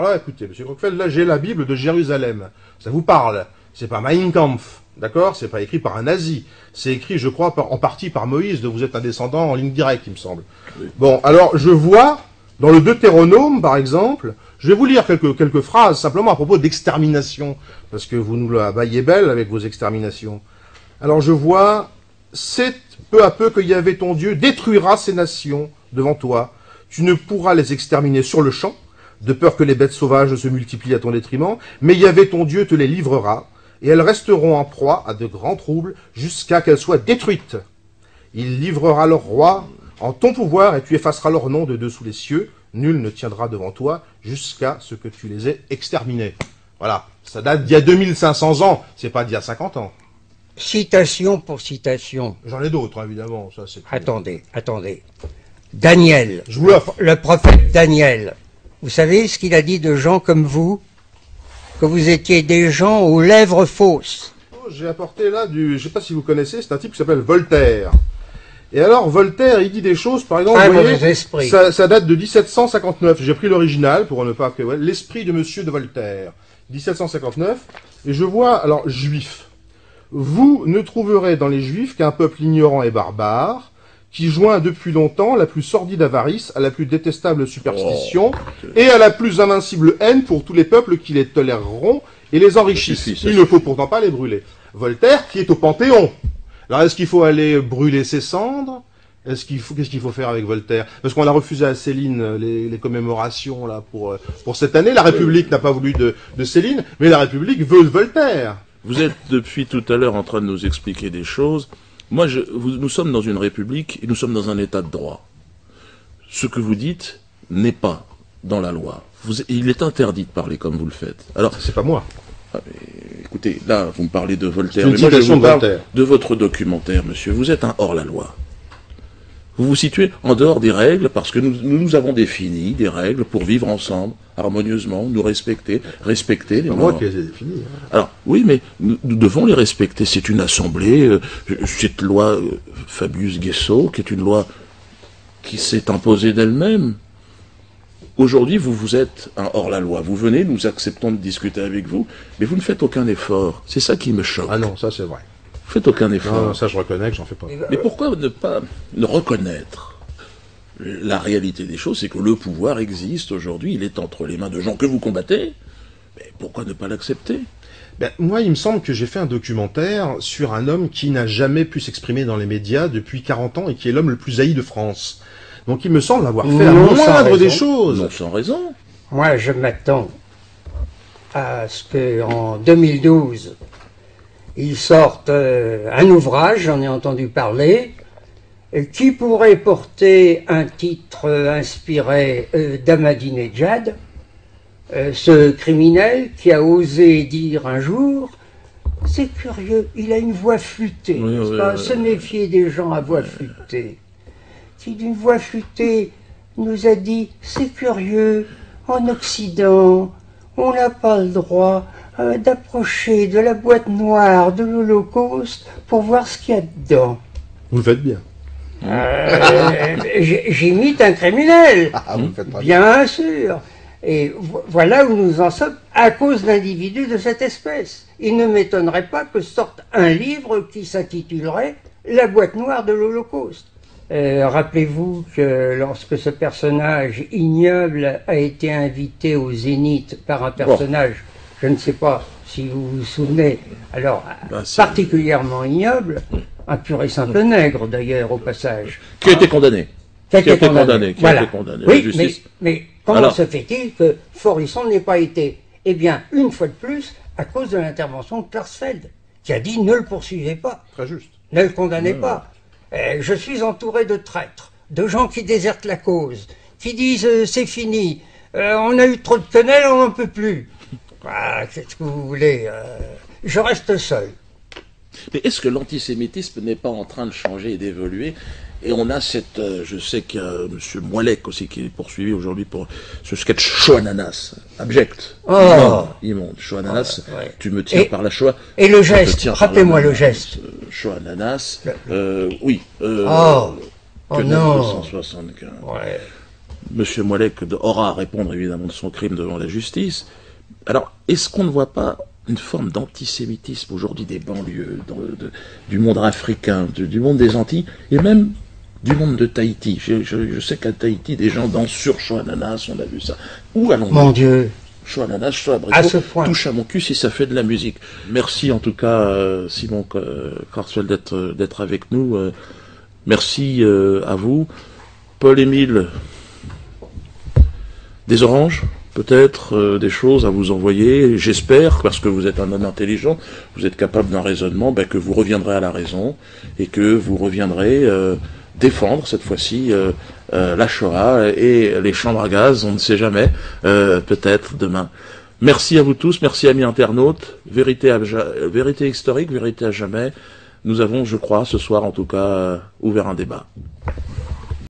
Alors écoutez, Monsieur Croquefeld, là j'ai la Bible de Jérusalem. Ça vous parle C'est pas Mein Kampf, d'accord? C'est pas écrit par un nazi. C'est écrit, je crois, en partie par Moïse, dont vous êtes un descendant en ligne directe, il me semble. Bon, alors je vois, dans le Deutéronome, par exemple, je vais vous lire quelques, quelques phrases simplement à propos d'extermination, parce que vous nous la baillez belle avec vos exterminations. Alors je vois, c'est peu à peu que Yahvé ton Dieu détruira ces nations devant toi. Tu ne pourras les exterminer sur le champ, de peur que les bêtes sauvages se multiplient à ton détriment, mais Yahvé ton Dieu te les livrera, et elles resteront en proie à de grands troubles jusqu'à qu'elles soient détruites. Il livrera leur roi en ton pouvoir, et tu effaceras leur nom de dessous les cieux. Nul ne tiendra devant toi jusqu'à ce que tu les aies exterminés. Voilà, ça date d'il y a 2500 ans, c'est pas d'il y a 50 ans. Citation pour citation. J'en ai d'autres, évidemment. Ça, c'est... Attendez, attendez. Daniel, Je vous le prophète Daniel, vous savez ce qu'il a dit de gens comme vous Que vous étiez des gens aux lèvres fausses. Oh, J'ai apporté là du. Je sais pas si vous connaissez, c'est un type qui s'appelle Voltaire. Et alors, Voltaire, il dit des choses, par exemple, vous voyez, ça, ça date de 1759. J'ai pris l'original pour ne pas ouais, L'esprit de Monsieur de Voltaire. 1759. Et je vois, alors, juif. Vous ne trouverez dans les juifs qu'un peuple ignorant et barbare, qui joint depuis longtemps la plus sordide avarice à la plus détestable superstition et à la plus invincible haine pour tous les peuples qui les toléreront et les enrichissent. suffit, Il ne faut pourtant pas les brûler. Voltaire, qui est au Panthéon. Alors, est-ce qu'il faut aller brûler ses cendres? Est-ce qu'il faut qu'est-ce qu'il faut faire avec Voltaire? Parce qu'on a refusé à Céline euh, les, les commémorations là pour euh, pour cette année. La République n'a pas voulu de, de Céline, mais la République veut Voltaire. Vous êtes depuis tout à l'heure en train de nous expliquer des choses. Moi, je, vous- nous sommes dans une république et nous sommes dans un état de droit. Ce que vous dites n'est pas dans la loi. Vous- il est interdit de parler comme vous le faites. Alors, C'est pas moi. écoutez, là, vous me parlez de Voltaire. Mais moi, je citation vous de parle Voltaire. de votre documentaire, monsieur. Vous êtes un hors-la-loi. Vous vous situez en dehors des règles parce que nous, nous avons défini des règles pour vivre ensemble, harmonieusement, nous respecter, respecter les morts. qui les ai définis. hein. Alors, oui, mais nous, nous devons les respecter. C'est une assemblée, euh, cette loi euh, Fabius-Guesso, qui est une loi qui s'est imposée d'elle-même. Aujourd'hui, vous, vous êtes un hors-la-loi. Vous venez, nous acceptons de discuter avec vous, mais vous ne faites aucun effort. C'est ça qui me choque. Ah non, ça c'est vrai. Vous faites aucun effort. Non, ça je reconnais que j'en fais pas. Mais pourquoi ne pas ne reconnaître? La réalité des choses, c'est que le pouvoir existe aujourd'hui, il est entre les mains de gens que vous combattez. Mais pourquoi ne pas l'accepter? Ben, moi, il me semble que j'ai fait un documentaire sur un homme qui n'a jamais pu s'exprimer dans les médias depuis 40 ans et qui est l'homme le plus haï de France. Donc il me semble avoir fait la moindre des choses. Non, sans raison. Moi, je m'attends à ce qu'en 2012, ils sortent euh, un ouvrage, j'en ai entendu parler, euh, qui pourrait porter un titre euh, inspiré d'Ahmadinejad, ce criminel qui a osé dire un jour c'est curieux, il a une voix flûtée. Oui, n'est-ce oui, pas? oui, Se méfier des gens à voix flûtée. Qui d'une voix flûtée nous a dit c'est curieux, en Occident, on n'a pas le droit d'approcher de la boîte noire de l'Holocauste pour voir ce qu'il y a dedans. Vous le faites bien. Euh, J'imite un criminel. Ah, vous faites pas bien. Bien sûr. Et vo- voilà où nous en sommes à cause d'individus de cette espèce. Il ne m'étonnerait pas que sorte un livre qui s'intitulerait La boîte noire de l'Holocauste. Euh, Rappelez-vous que lorsque ce personnage ignoble a été invité au Zénith par un personnage, je ne sais pas si vous vous souvenez, alors Ben, c'est- particulièrement ignoble, un pur et simple nègre d'ailleurs au passage, Qui a été condamné qui a été condamné. condamné, qui a été condamné. Oui, justice. mais, mais comment Alors. se fait-il que Forisson n'ait pas été Eh bien, une fois de plus, à cause de l'intervention de Klarsfeld, qui a dit ne le poursuivez pas, Très juste. ne le condamnez pas. Euh, je suis entouré de traîtres, de gens qui désertent la cause, qui disent euh, c'est fini, euh, on a eu trop de quenelles, on n'en peut plus. Ah, Qu'est-ce que vous voulez euh, Je reste seul. Mais est-ce que l'antisémitisme n'est pas en train de changer et d'évoluer Et on a cette, euh, je sais qu'il y a M. Moilec aussi qui est poursuivi aujourd'hui pour ce sketch Shoah-Ananas, abject, Oh. immonde. Shoah-Ananas, ouais. tu me tiens Et- par la Shoah. et le geste, rappelez-moi le geste. Euh, Shoah-Ananas, euh, oui. Euh, Oh, oh que non. 1975. Ouais. Monsieur aura à répondre évidemment de son crime devant la justice. Alors, est-ce qu'on ne voit pas une forme d'antisémitisme aujourd'hui des banlieues, du monde africain, du, monde des Antilles, et même du monde de Tahiti? Je, sais qu'à Tahiti, des gens dansent sur Choananas, on a vu ça. Où allons-nous? Mon Dieu Choananas, Choabricot, touche à mon cul si ça fait de la musique. Merci en tout cas, euh, Simon Corswell, d'être avec nous. Euh, merci euh, à vous. Paul-Émile, des oranges? Peut-être euh, des choses à vous envoyer. J'espère, parce que vous êtes un homme intelligent, vous êtes capable d'un raisonnement, ben, que vous reviendrez à la raison et que vous reviendrez euh, défendre cette fois-ci euh, la Shoah et les chambres à gaz, on ne sait jamais, peut-être demain. Merci à vous tous, merci amis internautes. Vérité, vérité historique, vérité à jamais. Nous avons, je crois, ce soir en tout cas, ouvert un débat.